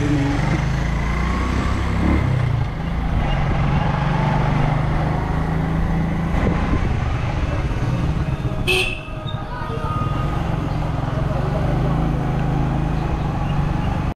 Good.